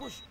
Пусть